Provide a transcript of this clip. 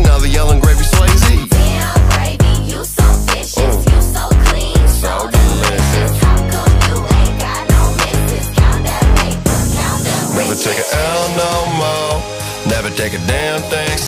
another yelling gravy Swayze. Damn, gravy, you so vicious, Mm. you so clean, so So delicious. How come you ain't got no misses? Count that paper, count them Never take take a L no more. Never take a damn thing